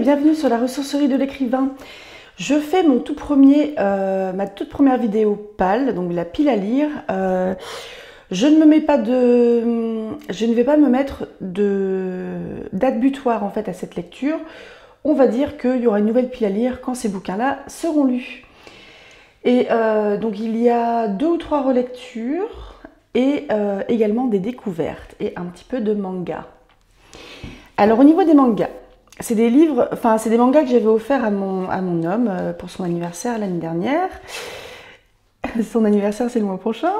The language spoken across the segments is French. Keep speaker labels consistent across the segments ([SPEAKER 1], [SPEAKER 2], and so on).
[SPEAKER 1] bienvenue sur la ressourcerie de l'écrivain. Je fais mon tout premier, euh, ma toute première vidéo pâle, donc la pile à lire. Euh, je ne me mets pas de, je ne vais pas me mettre de date butoir en fait à cette lecture. On va dire qu'il y aura une nouvelle pile à lire quand ces bouquins-là seront lus. Et euh, donc il y a deux ou trois relectures et également des découvertes et un petit peu de manga. Alors au niveau des mangas, c'est des livres, enfin c'est des mangas que j'avais offerts à mon, à mon homme euh, pour son anniversaire l'année dernière. son anniversaire c'est le mois prochain.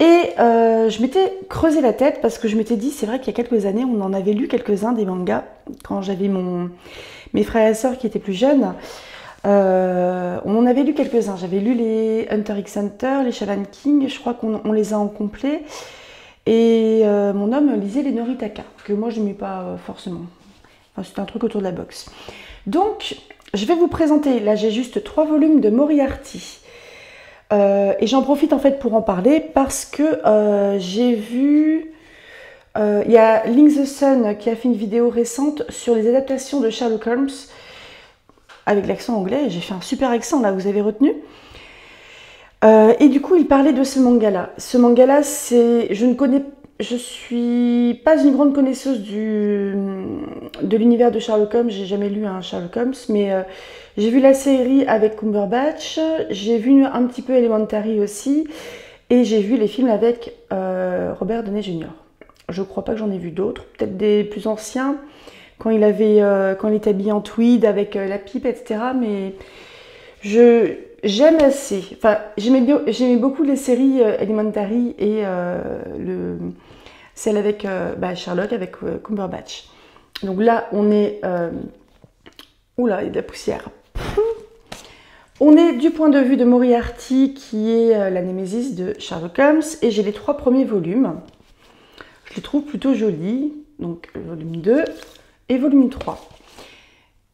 [SPEAKER 1] Et euh, je m'étais creusé la tête parce que je m'étais dit, c'est vrai qu'il y a quelques années, on en avait lu quelques-uns des mangas quand j'avais mon, mes frères et sœurs qui étaient plus jeunes. Euh, on en avait lu quelques-uns. J'avais lu les Hunter x Hunter, les Shaman King, je crois qu'on les a en complet. Et mon homme lisait les Noritaka, que moi je n'aimais pas forcément. Enfin, c'était un truc autour de la boxe. Donc, je vais vous présenter, là j'ai juste trois volumes de Moriarty. Euh, et j'en profite en fait pour en parler parce que j'ai vu... Il y a Link the Sun qui a fait une vidéo récente sur les adaptations de Sherlock Holmes avec l'accent anglais. J'ai fait un super accent là, vous avez retenu euh, et du coup, il parlait de ce manga-là. Ce manga-là, c'est, je ne connais, je suis pas une grande connaisseuse du, de l'univers de Sherlock Holmes. J'ai jamais lu un Sherlock Holmes, mais euh, j'ai vu la série avec Cumberbatch. J'ai vu un petit peu Elementary aussi, et j'ai vu les films avec euh, Robert Downey Jr. Je crois pas que j'en ai vu d'autres, peut-être des plus anciens, quand il avait, quand il était habillé en tweed avec la pipe, etc. Mais je j'aime assez. Enfin, j'aimais beaucoup les séries euh, Elementary et euh, le, celle avec euh, bah, Sherlock, avec Cumberbatch. Donc là, on est. oula, il y a de la poussière. On est du point de vue de Moriarty, qui est la némésis de Sherlock Holmes, et j'ai les trois premiers volumes. Je les trouve plutôt jolis. Donc, volume 2 et volume 3.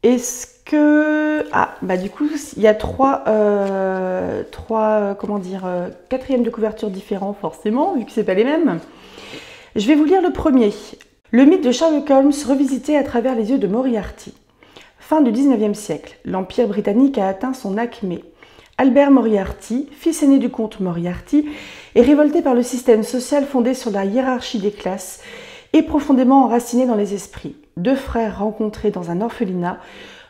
[SPEAKER 1] Est-ce que... Ah, bah du coup, il y a trois, euh, euh, comment dire, euh, quatrièmes de couverture différents forcément, vu que c'est pas les mêmes. Je vais vous lire le premier. Le mythe de Sherlock Holmes revisité à travers les yeux de Moriarty. Fin du 19e siècle, l'Empire britannique a atteint son acmé. Albert Moriarty, fils aîné du comte Moriarty, est révolté par le système social fondé sur la hiérarchie des classes et profondément enraciné dans les esprits. Deux frères rencontrés dans un orphelinat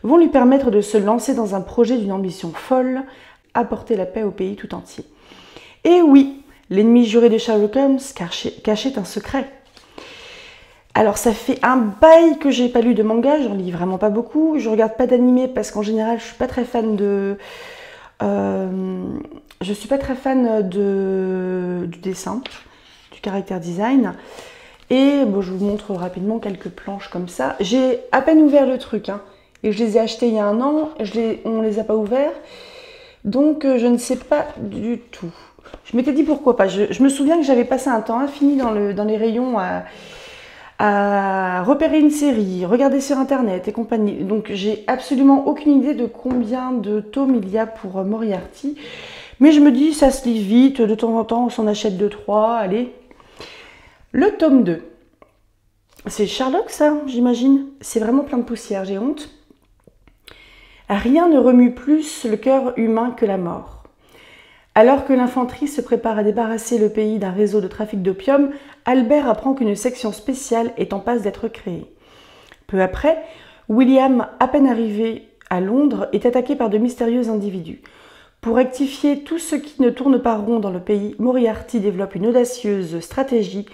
[SPEAKER 1] vont lui permettre de se lancer dans un projet d'une ambition folle, apporter la paix au pays tout entier. Et oui, l'ennemi juré de Sherlock Holmes cachait un secret. Alors ça fait un bail que j'ai pas lu de manga, j'en lis vraiment pas beaucoup. Je regarde pas d'animé parce qu'en général je suis pas très fan de... Euh, je suis pas très fan de, du dessin, du caractère design. Et bon, je vous montre rapidement quelques planches comme ça. J'ai à peine ouvert le truc. Hein et je les ai achetés il y a un an, je les, on ne les a pas ouverts. Donc euh, je ne sais pas du tout. Je m'étais dit pourquoi pas. Je, me souviens que j'avais passé un temps infini dans, le, dans les rayons à, repérer une série, regarder sur internet et compagnie. Donc j'ai absolument aucune idée de combien de tomes il y a pour euh, Moriarty. Mais je me dis, ça se lit vite, de temps en temps on s'en achète deux, trois, allez. Le tome 2. C'est Sherlock ça, j'imagine. C'est vraiment plein de poussière, j'ai honte. Rien ne remue plus le cœur humain que la mort. Alors que l'infanterie se prépare à débarrasser le pays d'un réseau de trafic d'opium, Albert apprend qu'une section spéciale est en passe d'être créée. Peu après, William, à peine arrivé à Londres, est attaqué par de mystérieux individus. Pour rectifier tout ce qui ne tourne pas rond dans le pays, Moriarty développe une audacieuse stratégie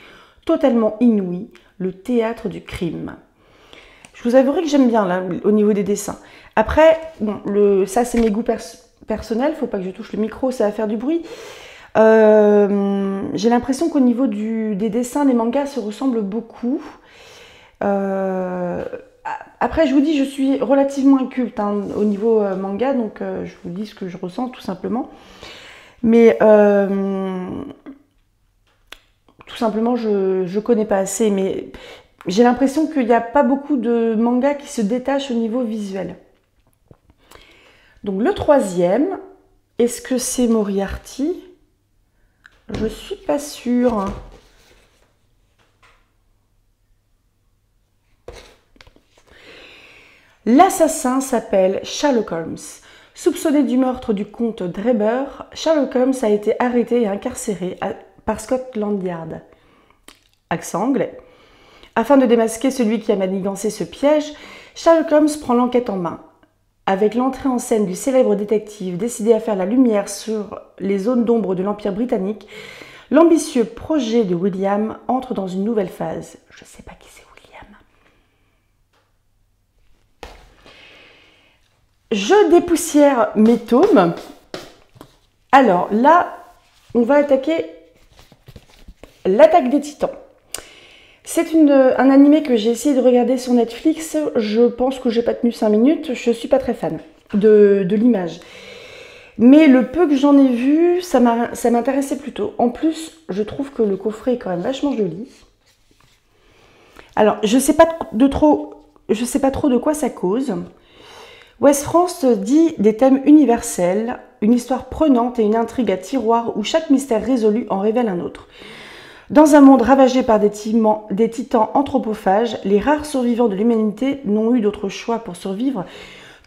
[SPEAKER 1] totalement inouïe, le théâtre du crime. Je vous avouerai que j'aime bien là, au niveau des dessins. Après, ça c'est mes goûts personnels, faut pas que je touche le micro, ça va faire du bruit. Euh, j'ai l'impression qu'au niveau des dessins, les mangas se ressemblent beaucoup. Euh, après, je vous dis, je suis relativement inculte hein, au niveau euh, manga, donc je vous dis ce que je ressens tout simplement. Mais tout simplement, je ne connais pas assez. Mais j'ai l'impression qu'il n'y a pas beaucoup de mangas qui se détachent au niveau visuel. Donc le troisième, est-ce que c'est Moriarty? Je suis pas sûre. L'assassin s'appelle Sherlock Holmes. Soupçonné du meurtre du comte Dreber, Sherlock Holmes a été arrêté et incarcéré par Scotland Yard. Accent anglais. Afin de démasquer celui qui a manigancé ce piège, Sherlock Holmes prend l'enquête en main. Avec l'entrée en scène du célèbre détective décidé à faire la lumière sur les zones d'ombre de l'Empire britannique, l'ambitieux projet de William entre dans une nouvelle phase. Je ne sais pas qui c'est William. Je dépoussière mes tomes. Alors là, on va attaquer l'attaque des titans. C'est un animé que j'ai essayé de regarder sur Netflix. Je pense que j'ai pas tenu 5 minutes. Je suis pas très fan de, l'image. Mais le peu que j'en ai vu, ça m'intéressait plutôt. En plus, je trouve que le coffret est quand même vachement joli. Alors, je sais pas de trop, je sais pas trop de quoi ça cause. West France dit des thèmes universels, une histoire prenante et une intrigue à tiroir où chaque mystère résolu en révèle un autre. Dans un monde ravagé par des, titans anthropophages, les rares survivants de l'humanité n'ont eu d'autre choix pour survivre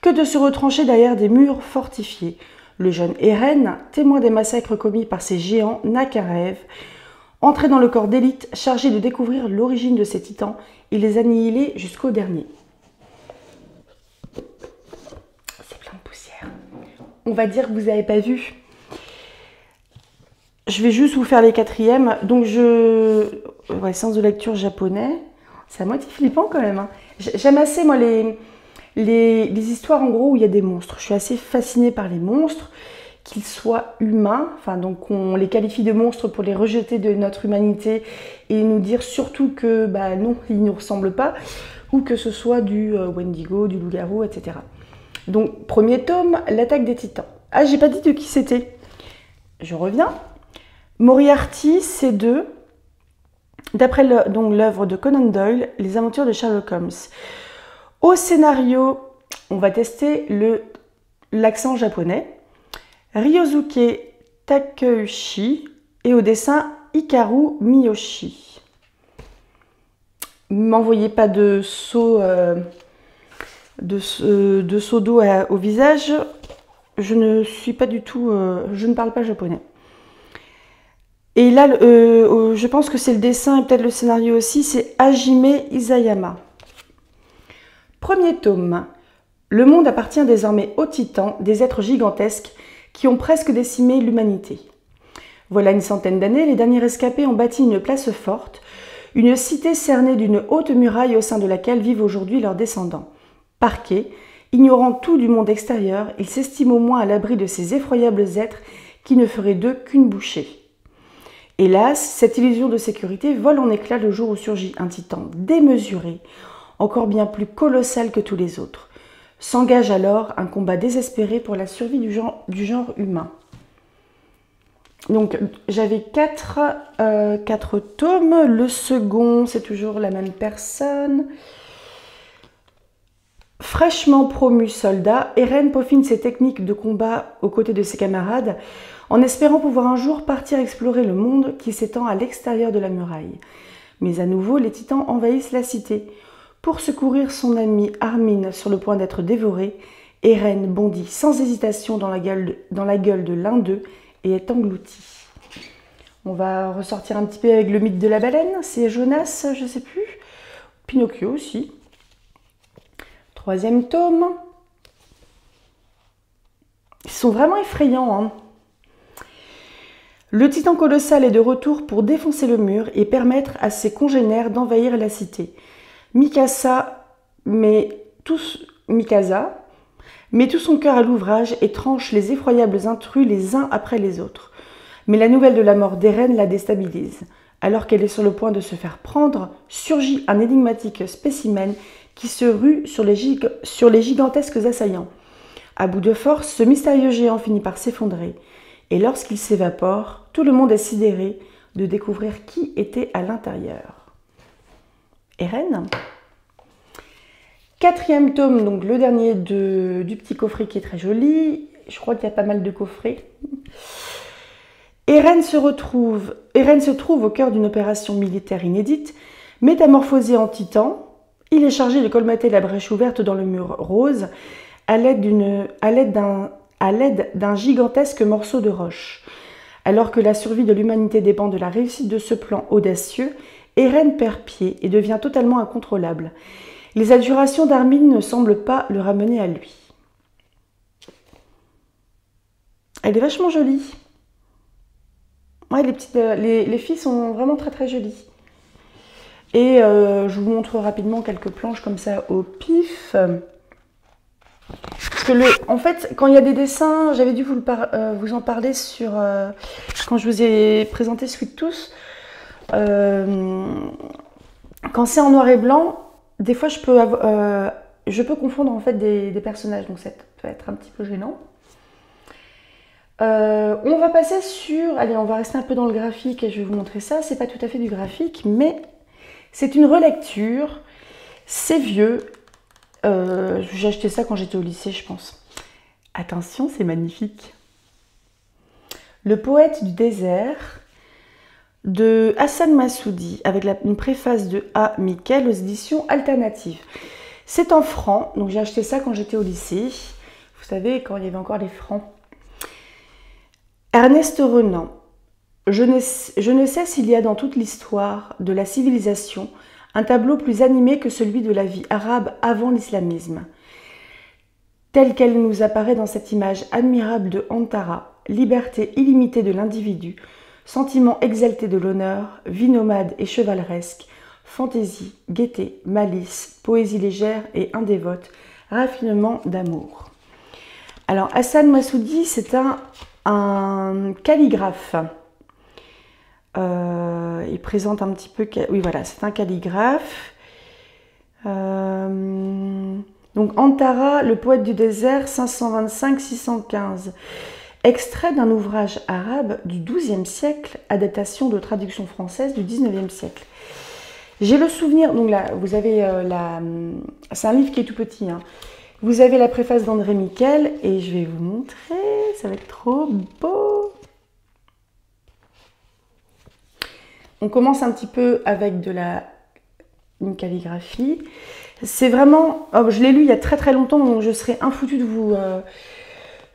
[SPEAKER 1] que de se retrancher derrière des murs fortifiés. Le jeune Eren, témoin des massacres commis par ces géants, n'a qu'un rêve. Entrer dans le corps d'élite chargé de découvrir l'origine de ces titans et les annihiler jusqu'au dernier. C'est plein de poussière. On va dire que vous n'avez pas vu. Je vais juste vous faire les quatrièmes. Donc, je. Ouais, sens de lecture japonais. C'est à moitié flippant quand même. Hein. J'aime assez, moi, les, les, histoires en gros où il y a des monstres. Je suis assez fascinée par les monstres, qu'ils soient humains. Enfin, donc, on les qualifie de monstres pour les rejeter de notre humanité et nous dire surtout que, bah non, ils ne nous ressemblent pas. Ou que ce soit du euh, Wendigo, du loup-garou, etc. Donc, premier tome, l'attaque des titans. Ah, j'ai pas dit de qui c'était. Je reviens. Moriarty, c'est de, d'après l'œuvre de Conan Doyle, Les aventures de Sherlock Holmes. Au scénario, on va tester l'accent japonais. Ryosuke Takeuchi et au dessin Hikaru Miyoshi. M'envoyez pas de saut euh, de, euh, de d'eau au visage. Je ne suis pas du tout, euh, je ne parle pas japonais. Et là, euh, je pense que c'est le dessin et peut-être le scénario aussi, c'est Hajime Isayama. Premier tome. Le monde appartient désormais aux titans, des êtres gigantesques qui ont presque décimé l'humanité. Voilà une centaine d'années, les derniers rescapés ont bâti une place forte, une cité cernée d'une haute muraille au sein de laquelle vivent aujourd'hui leurs descendants. Parqués, ignorant tout du monde extérieur, ils s'estiment au moins à l'abri de ces effroyables êtres qui ne feraient d'eux qu'une bouchée. Hélas, cette illusion de sécurité vole en éclats le jour où surgit un titan démesuré, encore bien plus colossal que tous les autres. S'engage alors un combat désespéré pour la survie du genre, humain. Donc j'avais quatre, euh, quatre, tomes. Le second, c'est toujours la même personne. Fraîchement promu soldat, Eren peaufine ses techniques de combat aux côtés de ses camarades en espérant pouvoir un jour partir explorer le monde qui s'étend à l'extérieur de la muraille. Mais à nouveau, les titans envahissent la cité. Pour secourir son ami Armin sur le point d'être dévoré, Eren bondit sans hésitation dans la gueule de, l'un d'eux et est englouti. On va ressortir un petit peu avec le mythe de la baleine. C'est Jonas, je sais plus. Pinocchio aussi. Troisième tome. Ils sont vraiment effrayants. Hein. Le titan colossal est de retour pour défoncer le mur et permettre à ses congénères d'envahir la cité. Mikasa met tout, Mikasa met tout son cœur à l'ouvrage et tranche les effroyables intrus les uns après les autres. Mais la nouvelle de la mort d'Eren la déstabilise. Alors qu'elle est sur le point de se faire prendre, surgit un énigmatique spécimen qui se rue sur les, sur les gigantesques assaillants. À bout de force, ce mystérieux géant finit par s'effondrer et lorsqu'il s'évapore, tout le monde est sidéré de découvrir qui était à l'intérieur. Eren Quatrième tome, donc le dernier du petit coffret qui est très joli. Je crois qu'il y a pas mal de coffrets. Eren se retrouve, se trouve au cœur d'une opération militaire inédite, métamorphosé en titan. Il est chargé de colmater la brèche ouverte dans le mur rose à l'aide d'un gigantesque morceau de roche. Alors que la survie de l'humanité dépend de la réussite de ce plan audacieux, Eren perd pied et devient totalement incontrôlable. Les adjurations d'Armin ne semblent pas le ramener à lui. Elle est vachement jolie. Ouais, les, petites, euh, les, filles sont vraiment très très jolies. Et euh, je vous montre rapidement quelques planches comme ça au pif. Parce que le, en fait, quand il y a des dessins, j'avais dû vous, euh, vous, en parler sur quand je vous ai présenté Sweet Tooth. quand c'est en noir et blanc, des fois je peux, je peux confondre en fait des, des personnages, donc ça peut être un petit peu gênant. Euh, on va passer sur, allez, on va rester un peu dans le graphique et je vais vous montrer ça. C'est pas tout à fait du graphique, mais c'est une relecture. C'est vieux. Euh, j'ai acheté ça quand j'étais au lycée, je pense. Attention, c'est magnifique. Le poète du désert de Hassan Massoudi avec une préface de A. Miquel aux éditions alternatives. C'est en francs, donc j'ai acheté ça quand j'étais au lycée. Vous savez, quand il y avait encore les francs. Ernest Renan. Je ne, sais s'il y a dans toute l'histoire de la civilisation un tableau plus animé que celui de la vie arabe avant l'islamisme. Telle qu'elle nous apparaît dans cette image admirable de Antara, liberté illimitée de l'individu, sentiment exalté de l'honneur, vie nomade et chevaleresque, fantaisie, gaieté, malice, poésie légère et indévote, raffinement d'amour. Alors Hassan Massoudi, c'est un un calligraphe. Euh, il présente un petit peu. Oui, voilà, c'est un calligraphe. Euh, donc Antara, le poète du désert, 525-615. Extrait d'un ouvrage arabe du XIIe siècle, adaptation de traduction française du XIXe siècle. J'ai le souvenir, donc là, vous avez euh, la. C'est un livre qui est tout petit. Hein. Vous avez la préface d'André Miquel et je vais vous montrer, ça va être trop beau. On commence un petit peu avec de la une calligraphie. C'est vraiment, oh, je l'ai lu il y a très très longtemps, donc je serais infoutu de vous, euh,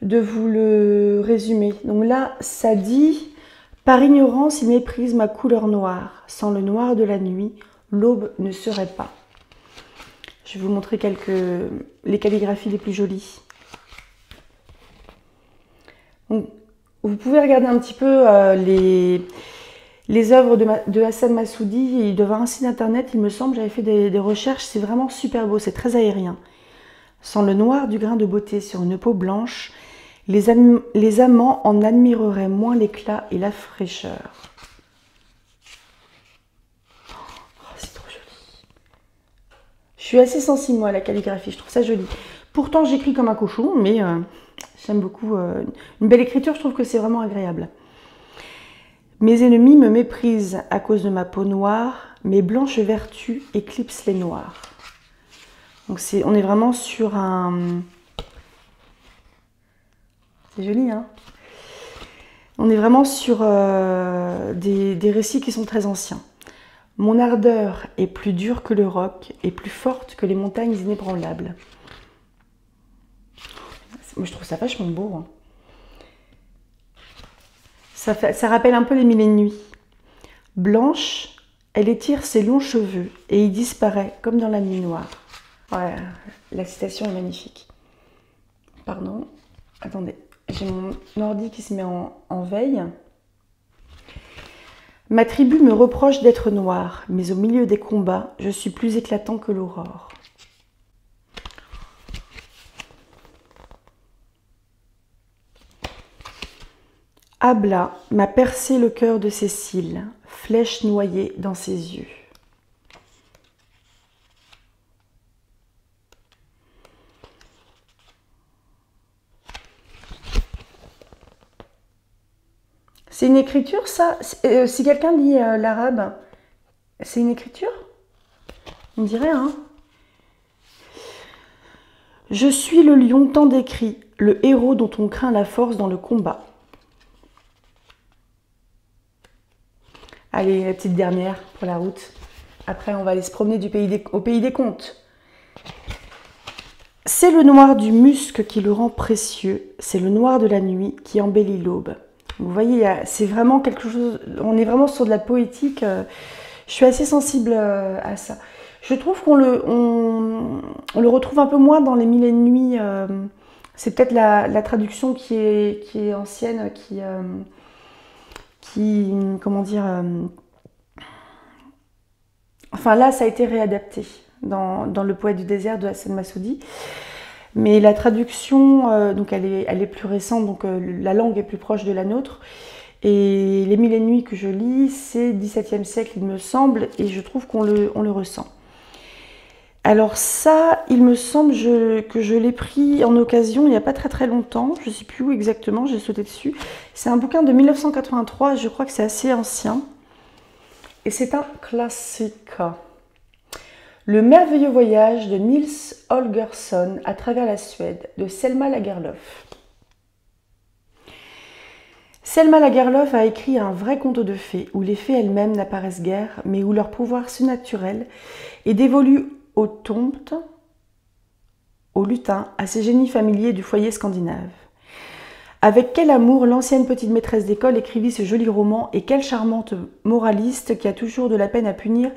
[SPEAKER 1] de vous le résumer. Donc là, ça dit Par ignorance, il méprise ma couleur noire. Sans le noir de la nuit, l'aube ne serait pas. Je vais vous montrer quelques les calligraphies les plus jolies. vous pouvez regarder un petit peu euh, les, les œuvres de, Hassan Massoudi. Il avoir un site internet, il me semble. J'avais fait des, recherches. C'est vraiment super beau. C'est très aérien. Sans le noir du grain de beauté sur une peau blanche, les, amants en admireraient moins l'éclat et la fraîcheur. Je suis assez sensible, moi, à la calligraphie. Je trouve ça joli. Pourtant, j'écris comme un cochon, mais euh, j'aime beaucoup. Euh, une belle écriture, je trouve que c'est vraiment agréable. Mes ennemis me méprisent à cause de ma peau noire. Mes blanches vertus éclipsent les noirs. Donc, on est vraiment sur un. C'est joli, hein On est vraiment sur euh, des récits qui sont très anciens. Mon ardeur est plus dure que le roc et plus forte que les montagnes inébranlables. Moi, je trouve ça vachement beau. Hein. Ça, rappelle un peu les mille et nuits. Blanche, elle étire ses longs cheveux et il disparaît comme dans la nuit noire. Ouais, la citation est magnifique. Pardon. Attendez, j'ai mon ordi qui se met en veille. Ma tribu me reproche d'être noir, mais au milieu des combats, je suis plus éclatant que l'aurore. Abla m'a percé le cœur de ses cils, flèche noyée dans ses yeux. C'est une écriture, ça? Euh, Si quelqu'un lit euh, l'arabe, c'est une écriture? On dirait, hein? Je suis le lion tant décrit, le héros dont on craint la force dans le combat. Allez, la petite dernière pour la route. Après, on va aller se promener du pays au pays des contes. C'est le noir du musc qui le rend précieux, c'est le noir de la nuit qui embellit l'aube. Vous voyez, c'est vraiment quelque chose, on est vraiment sur de la poétique. Euh, je suis assez sensible euh, à ça. Je trouve qu'on le, retrouve un peu moins dans les mille et une nuits. Euh, c'est peut-être la, traduction qui est, qui est ancienne, qui, qui comment dire, enfin là, ça a été réadapté dans, Le poète du désert de Hassan Massoudi. Mais la traduction, euh, donc elle est, elle est, plus récente, donc euh, la langue est plus proche de la nôtre. Et Les Mille et Nuits que je lis, c'est 17e siècle, il me semble, et je trouve qu'on le, on le ressent. Alors ça, il me semble que je l'ai pris en occasion il n'y a pas très très longtemps, je ne sais plus où exactement, j'ai sauté dessus. C'est un bouquin de 1983, je crois que c'est assez ancien. Et c'est un classique. Le merveilleux voyage de Nils Holgersson à travers la Suède de Selma Lagerlöf. Selma Lagerlöf a écrit un vrai conte de fées où les fées elles-mêmes n'apparaissent guère, mais où leur pouvoir surnaturel est dévolu aux tombes, aux lutins, à ces génies familiers du foyer scandinave. Avec quel amour l'ancienne petite maîtresse d'école écrivit ce joli roman et quelle charmante moraliste qui a toujours de la peine à punir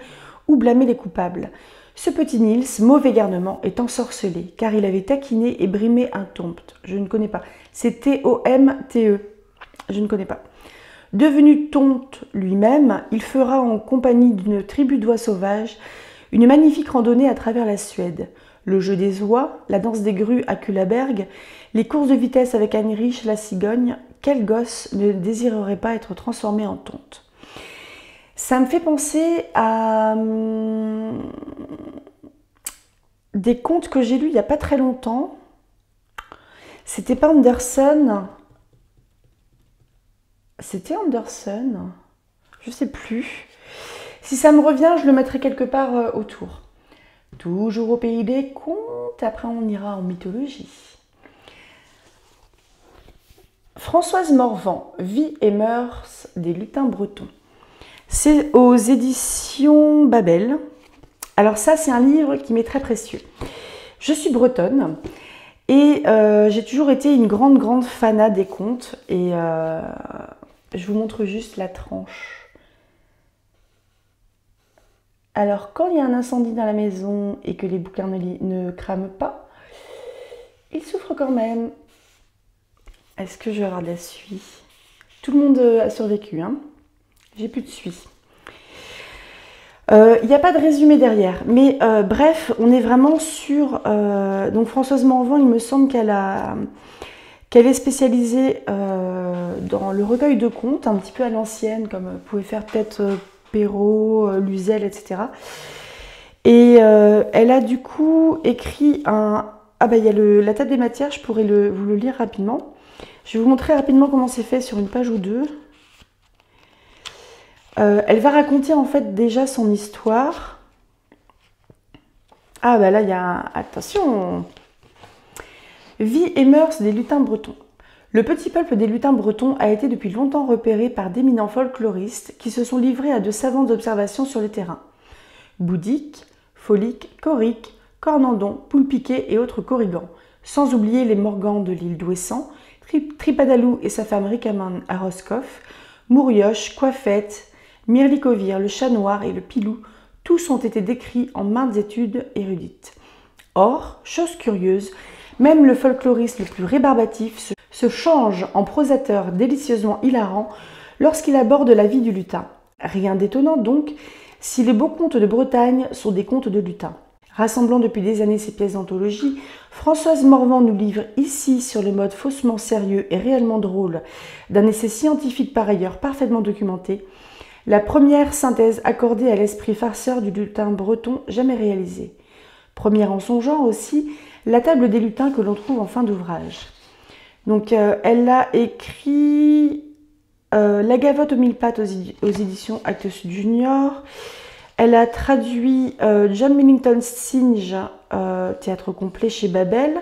[SPEAKER 1] ou blâmer les coupables. Ce petit Nils, mauvais garnement, est ensorcelé, car il avait taquiné et brimé un tomte. Je ne connais pas. C'est T-O-M-T-E. Je ne connais pas. Devenu tomte lui-même, il fera en compagnie d'une tribu d'oies sauvages une magnifique randonnée à travers la Suède. Le jeu des oies, la danse des grues à Kullaberg, les courses de vitesse avec Heinrich la cigogne, quel gosse ne désirerait pas être transformé en tonte? Ça me fait penser à hum, des contes que j'ai lus il n'y a pas très longtemps. C'était pas Anderson. C'était Anderson. Je sais plus. Si ça me revient, je le mettrai quelque part euh, autour. Toujours au pays des contes. Après, on ira en mythologie. Françoise Morvan, Vie et mœurs des lutins bretons. C'est aux éditions Babel. Alors ça, c'est un livre qui m'est très précieux. Je suis bretonne et euh, j'ai toujours été une grande, grande fanat des contes. Et euh, je vous montre juste la tranche. Alors, quand il y a un incendie dans la maison et que les bouquins ne, crament pas, ils souffrent quand même. Est-ce que je regarde la suite Tout le monde a survécu, hein j'ai plus de suie. Euh, il n'y a pas de résumé derrière, mais euh, bref, on est vraiment sur. Euh, donc Françoise Morvan, il me semble qu'elle a qu'elle est spécialisée dans le recueil de contes, un petit peu à l'ancienne, comme pouvait faire peut-être Perrault, Luzel, etc. Et elle a du coup écrit un. Ah bah il y a le, la table des matières, je pourrais vous le lire rapidement. Je vais vous montrer rapidement comment c'est fait sur une page ou deux. Euh, elle va raconter en fait déjà son histoire. Ah bah là il y a... Attention Vie et mœurs des lutins bretons. Le petit peuple des lutins bretons a été depuis longtemps repéré par d'éminents folkloristes qui se sont livrés à de savantes observations sur le terrain. Boudic, Folique, Coric, Cornandon, Poulpiquet et autres corrigans, sans oublier les Morgans de l'île d'Ouessant, Tripadalou et sa femme Ricamande à Roscoff, Mourioche, Coiffette, Mirlicovir, le chat noir et le pilou, tous ont été décrits en maintes études érudites. Or, chose curieuse, même le folkloriste le plus rébarbatif se, change en prosateur délicieusement hilarant lorsqu'il aborde la vie du lutin. Rien d'étonnant donc si les beaux contes de Bretagne sont des contes de lutin. Rassemblant depuis des années ces pièces d'anthologie, Françoise Morvan nous livre ici sur le mode faussement sérieux et réellement drôle d'un essai scientifique par ailleurs parfaitement documenté, la première synthèse accordée à l'esprit farceur du lutin breton jamais réalisée. Première en son genre aussi, la table des lutins que l'on trouve en fin d'ouvrage. Donc euh, elle a écrit euh, La gavotte aux mille pattes aux, éditions Actes Junior. Elle a traduit euh, John Millington Synge, théâtre complet chez Babel.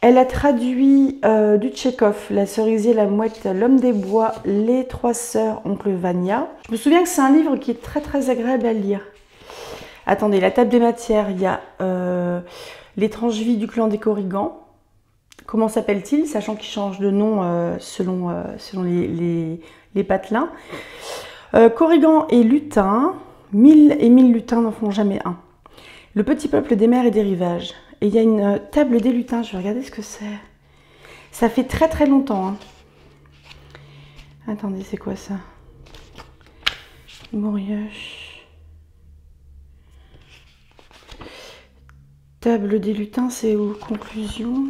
[SPEAKER 1] Elle a traduit du Tchekhov, La cerisier, la mouette, L'homme des bois, Les trois sœurs, Oncle Vania. Je me souviens que c'est un livre qui est très très agréable à lire. Attendez, la table des matières, il y a l'étrange vie du clan des Corrigans. Comment s'appelle-t-il Sachant qu'il change de nom selon, selon les, patelins? Corrigan et lutin. Mille et mille lutins n'en font jamais un. Le petit peuple des mers et des rivages. Et il y a une table des lutins, je vais regarder ce que c'est. Ça fait très très longtemps. Hein. Attendez, c'est quoi ça? Mourioche. Table des lutins, c'est où Conclusion.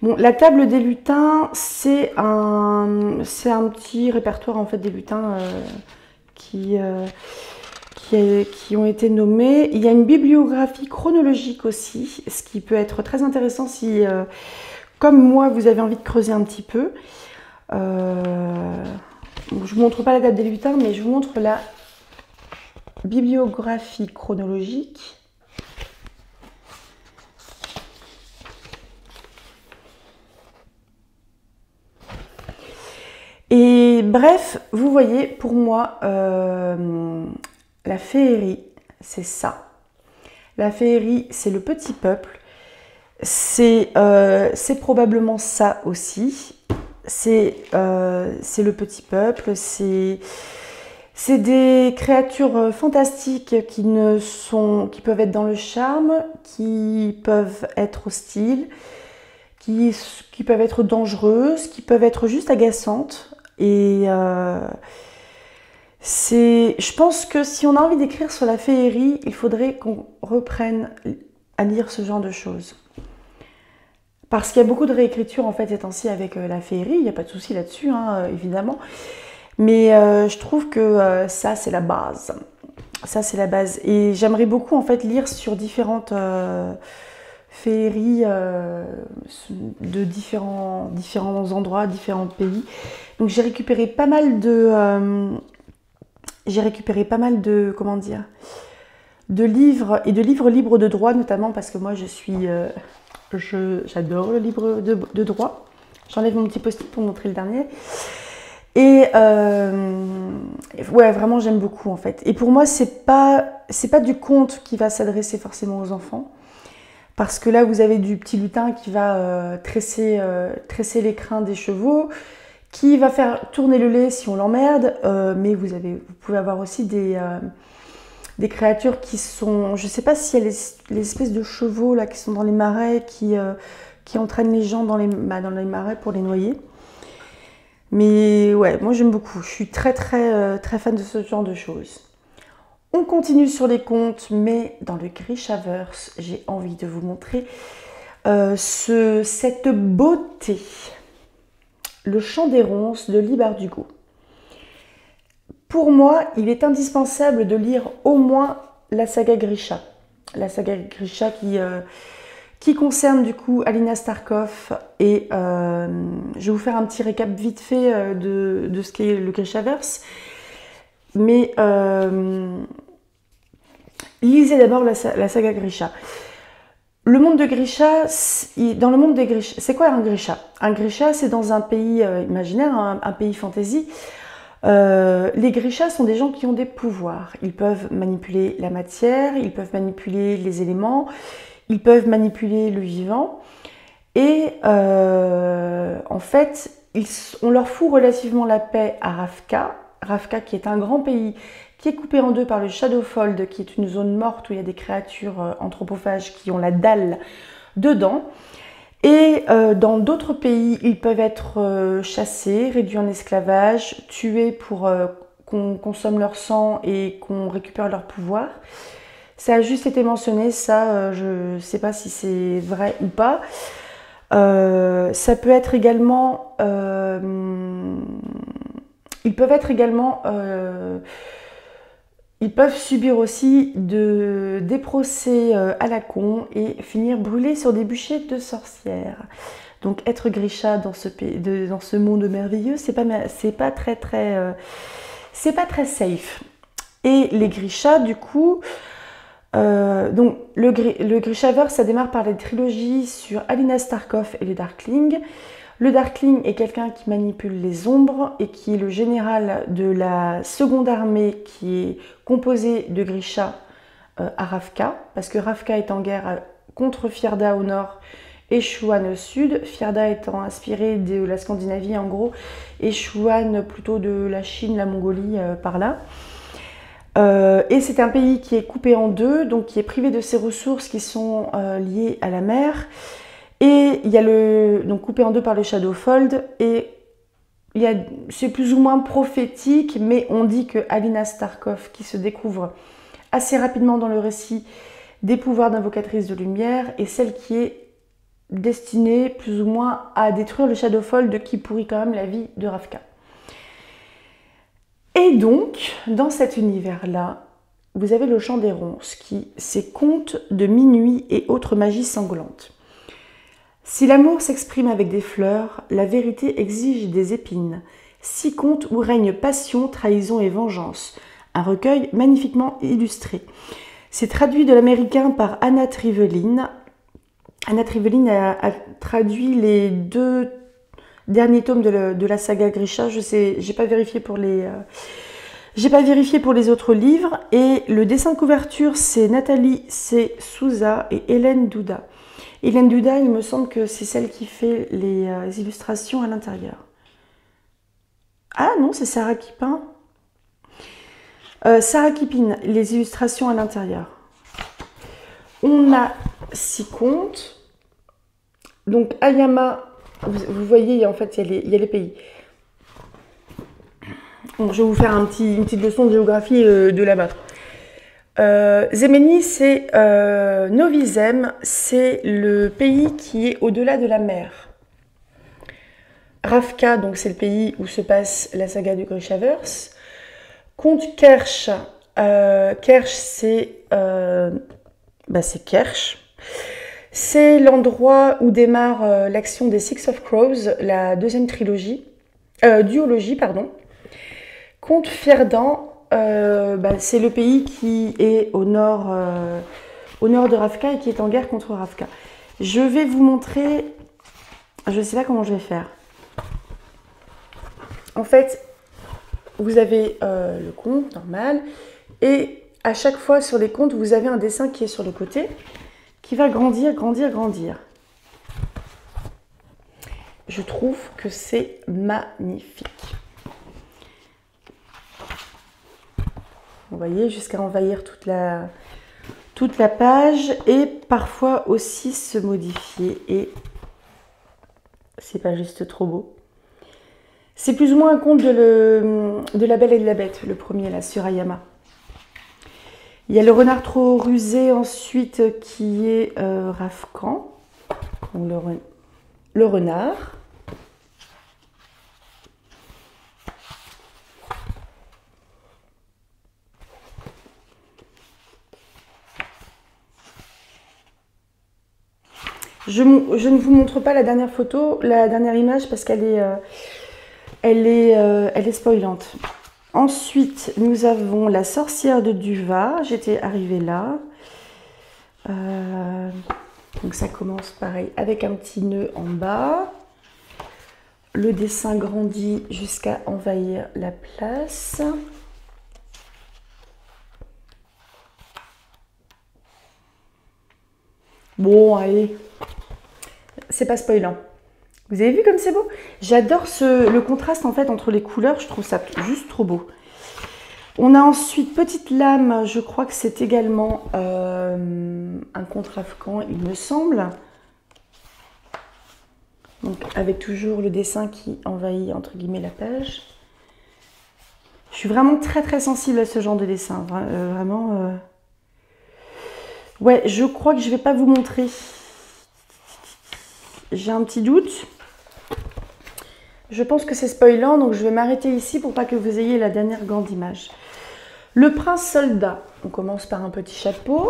[SPEAKER 1] Bon, la table des lutins, c'est un, petit répertoire en fait des lutins euh, qui, euh, qui, ont été nommés. Il y a une bibliographie chronologique aussi, ce qui peut être très intéressant si, euh, comme moi, vous avez envie de creuser un petit peu. je ne vous montre pas la date des lutins, mais je vous montre la bibliographie chronologique. Et bref, vous voyez, pour moi, euh, la féerie, c'est ça. La féerie, c'est le petit peuple. C'est euh, probablement ça aussi. Euh, c'est le petit peuple. C'est des créatures fantastiques qui, peuvent être dans le charme, qui peuvent être hostiles, qui, peuvent être dangereuses, qui peuvent être juste agaçantes. Et euh, c'est, je pense que si on a envie d'écrire sur la féerie, il faudrait qu'on reprenne à lire ce genre de choses. Parce qu'il y a beaucoup de réécriture en fait ces temps-ci avec euh, la féerie, il n'y a pas de souci là-dessus, hein, euh, évidemment. Mais je trouve que ça, c'est la base. Ça, c'est la base. Et j'aimerais beaucoup en fait lire sur différentes féeries de différents, différents endroits, différents pays. Donc j'ai récupéré pas mal de... Euh, j'ai récupéré pas mal de... Comment dire de livres et de livres libres de droit notamment parce que moi je suis euh, j'adore le livre de, droit. J'enlève mon petit post-it pour montrer le dernier. Et euh, ouais vraiment j'aime beaucoup en fait. Et pour moi c'est pas c'est pas du conte qui va s'adresser forcément aux enfants. Parce que là vous avez du petit lutin qui va tresser tresser les crins des chevaux qui va faire tourner le lait si on l'emmerde, euh, mais vous, avez, vous pouvez avoir aussi des, euh, des créatures qui sont, je ne sais pas s'il y a les, espèces de chevaux là qui sont dans les marais, qui, euh, entraînent les gens dans les, bah, dans les marais pour les noyer. Mais ouais, moi j'aime beaucoup, je suis très très très fan de ce genre de choses. On continue sur les contes, mais dans le Grishaverse, j'ai envie de vous montrer ce, cette beauté le chant des ronces de Libardugo. Pour moi, il est indispensable de lire au moins la saga Grisha. La saga Grisha qui, euh, qui concerne du coup Alina Starkov. Et euh, je vais vous faire un petit récap vite fait euh, de, ce qu'est le Grishaverse. Mais lisez d'abord la, saga Grisha. Le monde de Grisha, dans le monde des Grisha, c'est quoi un Grisha? Un Grisha, c'est dans un pays imaginaire, un, pays fantasy. Euh, les Grishas sont des gens qui ont des pouvoirs. Ils peuvent manipuler la matière, ils peuvent manipuler les éléments, ils peuvent manipuler le vivant. Et euh, en fait, on leur fout relativement la paix à Rafka. Rafka qui est un grand pays qui est coupé en deux par le Shadowfold, qui est une zone morte où il y a des créatures euh, anthropophages qui ont la dalle dedans. Et euh, dans d'autres pays, ils peuvent être euh, chassés, réduits en esclavage, tués pour qu'on consomme leur sang et qu'on récupère leur pouvoir. Ça a juste été mentionné, ça, je ne sais pas si c'est vrai ou pas. ça peut être également... ils peuvent être également ils peuvent subir aussi de, des procès euh, à la con et finir brûlés sur des bûchers de sorcières. Donc être Grisha dans ce, monde merveilleux, c'est pas, pas très très euh, c'est pas très safe. Et les Grishas, du coup, Euh, donc, le, le Grishaver, ça démarre par la trilogie sur Alina Starkov et les Darkling. Le Darkling est quelqu'un qui manipule les ombres et qui est le général de la seconde armée qui est composée de Grisha euh, à Ravka, parce que Ravka est en guerre contre Fierda au nord et Shuan au sud, Fierda étant inspiré de la Scandinavie en gros, et Shuan plutôt de la Chine, la Mongolie euh, par là. Euh, et c'est un pays qui est coupé en deux, donc qui est privé de ses ressources qui sont euh, liées à la mer. Et il y a le donc coupé en deux par le Shadowfold et c'est plus ou moins prophétique, mais on dit que Alina Starkov, qui se découvre assez rapidement dans le récit des pouvoirs d'invocatrice de lumière, est celle qui est destinée plus ou moins à détruire le Shadowfold qui pourrit quand même la vie de Ravka. Et donc, dans cet univers-là, vous avez le chant des ronces qui, c'est contes de minuit et autres magies sanglantes. Si l'amour s'exprime avec des fleurs, la vérité exige des épines. Six contes où règne passion, trahison et vengeance. Un recueil magnifiquement illustré. C'est traduit de l'américain par Anna Triveline. Anna Triveline a, traduit les deux derniers tomes de, la saga Grisha. Je sais, j'ai pas vérifié pour les, euh, j'ai pas vérifié pour les autres livres. Et le dessin de couverture, c'est Nathalie C. Souza et Hélène Douda. Hélène Douda, il me semble que c'est celle qui fait les, euh, illustrations à l'intérieur. Ah non, c'est Sarah qui peint. Euh, Sarah qui les illustrations à l'intérieur. On a six contes. Donc Ayama, vous, voyez, en fait, il y, a les, pays. Donc, je vais vous faire une petite leçon de géographie euh, de là-bas. Euh, Zemeni, c'est euh, Novizem, c'est le pays qui est au-delà de la mer. Ravka, donc c'est le pays où se passe la saga du Grishaverse. Comte Kersh, euh, c'est bah, Kersh. C'est l'endroit où démarre l'action des Six of Crows, la deuxième trilogie, duologie, pardon. Comte Fierdan, euh, bah, c'est le pays qui est au nord, euh, au nord de Ravka et qui est en guerre contre Ravka. Je vais vous montrer, je ne sais pas comment je vais faire. En fait, vous avez euh, le compte normal et à chaque fois sur les comptes, vous avez un dessin qui est sur le côté qui va grandir, grandir, grandir. Je trouve que c'est magnifique. Vous voyez, jusqu'à envahir toute la, page et parfois aussi se modifier. Et c'est pas juste trop beau. C'est plus ou moins un conte de, de, La Belle et de la Bête, le premier là, sur Ayama. Il y a le renard trop rusé ensuite qui est euh, Rafkan, le, le renard. Je, ne vous montre pas la dernière photo, la dernière image, parce qu'elle est, euh, euh, spoilante. Ensuite, nous avons la sorcière de Duva. J'étais arrivée là. Euh, donc ça commence pareil avec un petit nœud en bas. Le dessin grandit jusqu'à envahir la place. Bon, allez, c'est pas spoilant. Vous avez vu comme c'est beau? J'adore le contraste en fait entre les couleurs, je trouve ça juste trop beau. On a ensuite Petite Lame, je crois que c'est également euh, un contre-afghan, il me semble. Donc avec toujours le dessin qui envahit entre guillemets la page. Je suis vraiment très très sensible à ce genre de dessin, euh, vraiment. Euh. Ouais, je crois que je vais pas vous montrer j'ai un petit doute. Je pense que c'est spoilant, donc je vais m'arrêter ici pour pas que vous ayez la dernière grande image. Le prince soldat. On commence par un petit chapeau.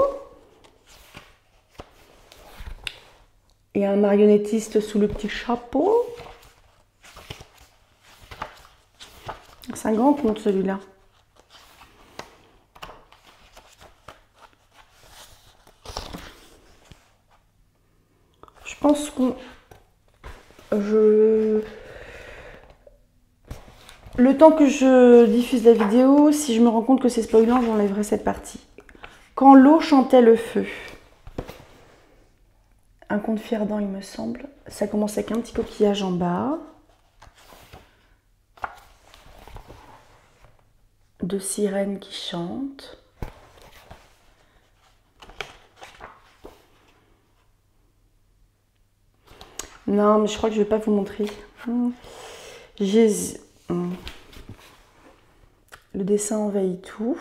[SPEAKER 1] Et un marionnettiste sous le petit chapeau. C'est un grand conte celui-là. pense qu'on... Je... Temps que je diffuse la vidéo, si je me rends compte que c'est spoilant, j'enlèverai cette partie. Quand l'eau chantait le feu. Un conte Fierdan, il me semble. Ça commence avec un petit coquillage en bas. Deux sirènes qui chantent. Non, mais je crois que je ne vais pas vous montrer. Jésus. Le dessin envahit tout.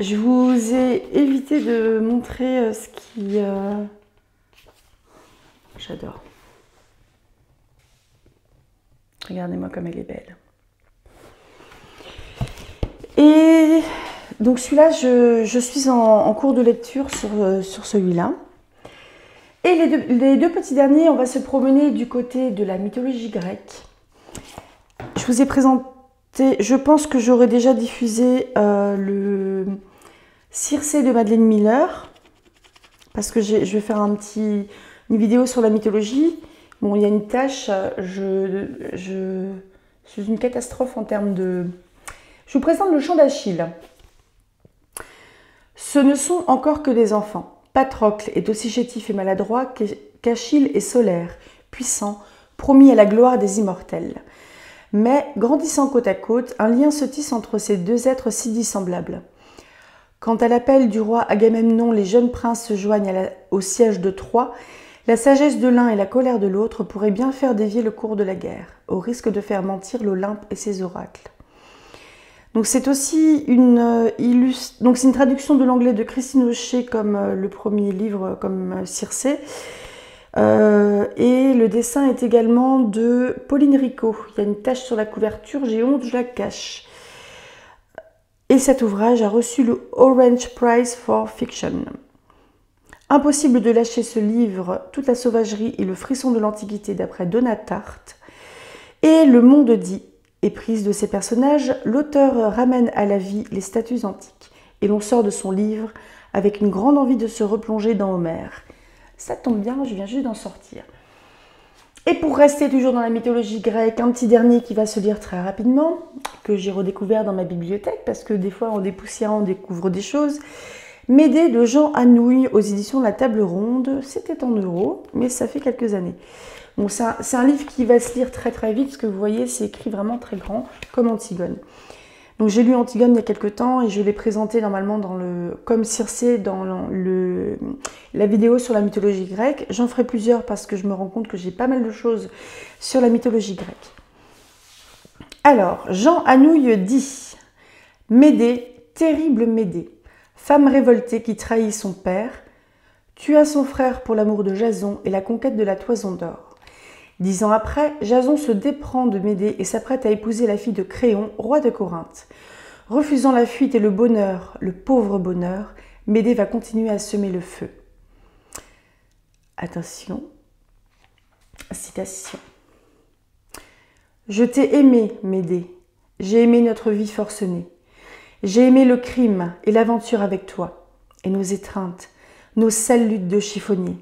[SPEAKER 1] Je vous ai évité de montrer euh, ce qui... Euh, j'adore. Regardez-moi comme elle est belle. Et donc celui-là, je, suis en, cours de lecture sur, euh, celui-là. Et les deux, petits derniers, on va se promener du côté de la mythologie grecque. Je vous ai présenté, je pense que j'aurais déjà diffusé euh, le Circé de Madeleine Miller, parce que je vais faire un petit, une vidéo sur la mythologie. Bon, il y a une tâche, je, je, suis une catastrophe en termes de... Je vous présente le chant d'Achille. Ce ne sont encore que des enfants. Patrocle est aussi chétif et maladroit qu'Achille est solaire, puissant, promis à la gloire des immortels. Mais, grandissant côte à côte, un lien se tisse entre ces deux êtres si dissemblables. Quand à l'appel du roi Agamemnon les jeunes princes se joignent au siège de Troie, la sagesse de l'un et la colère de l'autre pourraient bien faire dévier le cours de la guerre, au risque de faire mentir l'Olympe et ses oracles. Donc c'est aussi une, euh, traduction de l'anglais de Christine Hocher comme euh, le premier livre, comme euh, Circé, euh, et le dessin est également de Pauline Rico. Il y a une tache sur la couverture, j'ai honte, je la cache. Et cet ouvrage a reçu le Orange Prize for Fiction. Impossible de lâcher ce livre, toute la sauvagerie et le frisson de l'Antiquité d'après Donatarte. Et le monde dit, éprise de ces personnages, l'auteur ramène à la vie les statues antiques. Et l'on sort de son livre avec une grande envie de se replonger dans Homère ça tombe bien, je viens juste d'en sortir. Et pour rester toujours dans la mythologie grecque, un petit dernier qui va se lire très rapidement, que j'ai redécouvert dans ma bibliothèque, parce que des fois en dépoussiérant on découvre des choses. Médée de Jean Anouilh aux éditions La Table Ronde, c'était en euros, mais ça fait quelques années. Bon, c'est un, livre qui va se lire très très vite, parce que vous voyez, c'est écrit vraiment très grand, comme Antigone. Donc j'ai lu Antigone il y a quelques temps et je l'ai présenté normalement dans le, comme Circé dans le, la vidéo sur la mythologie grecque. J'en ferai plusieurs parce que je me rends compte que j'ai pas mal de choses sur la mythologie grecque. Alors, Jean Anouilh dit Médée, terrible Médée, femme révoltée qui trahit son père, tua son frère pour l'amour de Jason et la conquête de la toison d'or. Dix ans après, Jason se déprend de Médée et s'apprête à épouser la fille de Créon, roi de Corinthe. Refusant la fuite et le bonheur, le pauvre bonheur, Médée va continuer à semer le feu. Attention, citation. Je t'ai aimé, Médée. J'ai aimé notre vie forcenée. J'ai aimé le crime et l'aventure avec toi, et nos étreintes, nos sales luttes de chiffonnier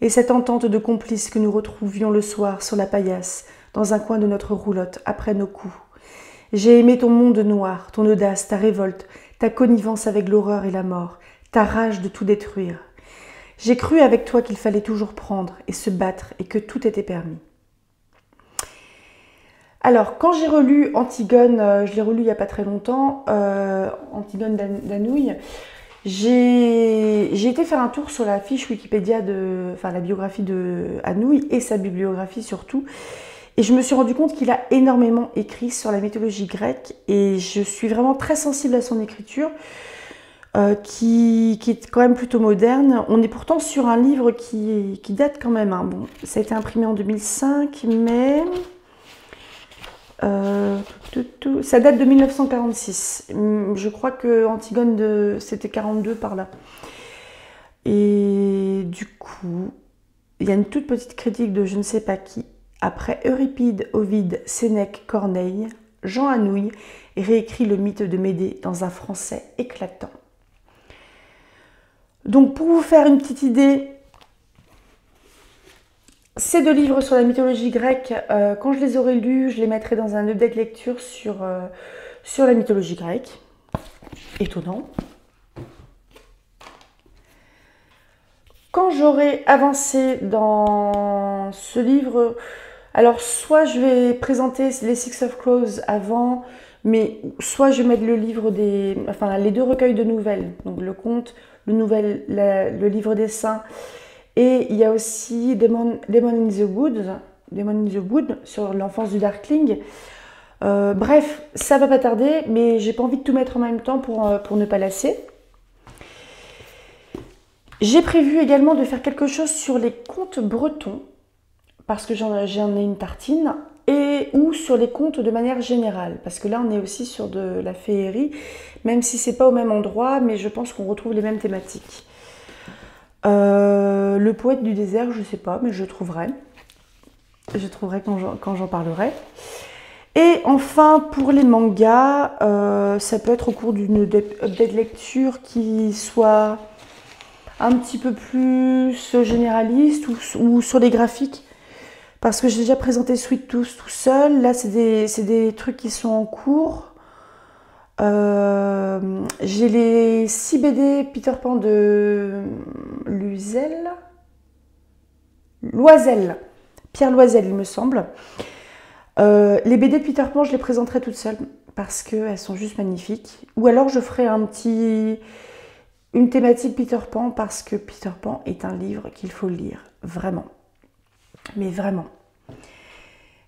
[SPEAKER 1] et cette entente de complices que nous retrouvions le soir sur la paillasse, dans un coin de notre roulotte, après nos coups. J'ai aimé ton monde noir, ton audace, ta révolte, ta connivence avec l'horreur et la mort, ta rage de tout détruire. J'ai cru avec toi qu'il fallait toujours prendre et se battre et que tout était permis. Alors, quand j'ai relu Antigone, euh, je l'ai relu il n'y a pas très longtemps, euh, Antigone d'Anouilh, j'ai été faire un tour sur la fiche Wikipédia de, enfin la biographie de Anouilh et sa bibliographie surtout. Et je me suis rendu compte qu'il a énormément écrit sur la mythologie grecque et je suis vraiment très sensible à son écriture euh, qui, est quand même plutôt moderne. On est pourtant sur un livre qui, date quand même. Hein. Bon, ça a été imprimé en 2005, mais euh, ça date de 1946. Hum, je crois que Antigone, c'était 42 par là. Et du coup, il y a une toute petite critique de je ne sais pas qui. Après Euripide, Ovide, Sénèque, Corneille, Jean Anouilh réécrit le mythe de Médée dans un français éclatant. Donc pour vous faire une petite idée ces deux livres sur la mythologie grecque, euh, quand je les aurai lus, je les mettrai dans un update lecture sur, euh, sur la mythologie grecque. Étonnant. Quand j'aurai avancé dans ce livre, alors soit je vais présenter les Six of Crows avant, mais soit je vais mettre le livre des, enfin les deux recueils de nouvelles, donc le conte, le nouvel, le livre des saints et il y a aussi Demon, in the Woods, Demon in the Wood sur l'enfance du Darkling. Euh, bref, ça va pas tarder, mais j'ai pas envie de tout mettre en même temps pour, euh, pour ne pas lasser. J'ai prévu également de faire quelque chose sur les contes bretons, parce que j'en ai une tartine, et ou sur les contes de manière générale, parce que là on est aussi sur de la féerie, même si c'est pas au même endroit, mais je pense qu'on retrouve les mêmes thématiques. Euh, le poète du désert, je sais pas, mais je trouverai. Je trouverai quand j'en parlerai. Et enfin, pour les mangas, euh, ça peut être au cours d'une update lecture qui soit un petit peu plus généraliste ou, sur les graphiques. Parce que j'ai déjà présenté Sweet Tooth tout seul. Là, c'est des, trucs qui sont en cours. Euh, j'ai les 6 BD Peter Pan de Luzel. Loisel. Pierre Loisel, il me semble. Euh, les BD de Peter Pan, je les présenterai toutes seules parce qu'elles sont juste magnifiques. Ou alors je ferai un petit, une thématique Peter Pan parce que Peter Pan est un livre qu'il faut lire. Vraiment. Mais vraiment.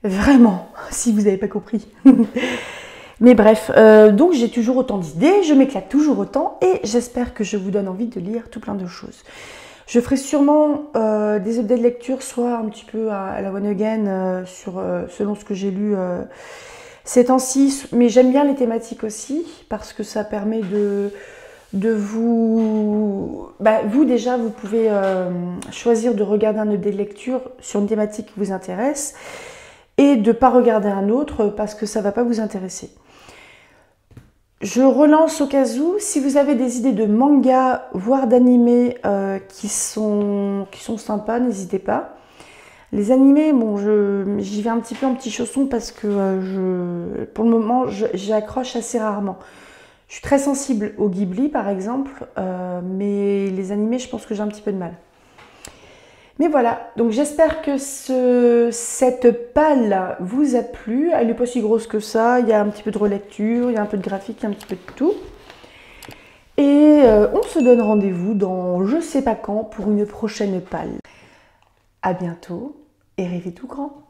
[SPEAKER 1] Vraiment, si vous n'avez pas compris. Mais bref, euh, donc j'ai toujours autant d'idées, je m'éclate toujours autant et j'espère que je vous donne envie de lire tout plein de choses. Je ferai sûrement euh, des updates de lecture, soit un petit peu à, la one again, euh, sur, selon ce que j'ai lu ces temps-ci, mais j'aime bien les thématiques aussi, parce que ça permet de, de vous... Bah, vous déjà, vous pouvez choisir de regarder un update de lecture sur une thématique qui vous intéresse, et de ne pas regarder un autre parce que ça ne va pas vous intéresser. Je relance au cas où, si vous avez des idées de manga, voire d'animés euh, qui, sont, qui sont sympas, n'hésitez pas. Les animés, bon, j'y vais un petit peu en petit chausson parce que euh, je, pour le moment, j'accroche assez rarement. Je suis très sensible au Ghibli, par exemple, euh, mais les animés, je pense que j'ai un petit peu de mal. Mais voilà, donc j'espère que cette palle vous a plu. Elle n'est pas si grosse que ça, il y a un petit peu de relecture, il y a un peu de graphique, il y a un petit peu de tout. Et euh, on se donne rendez-vous dans je sais pas quand pour une prochaine palle. A bientôt et rêvez tout grand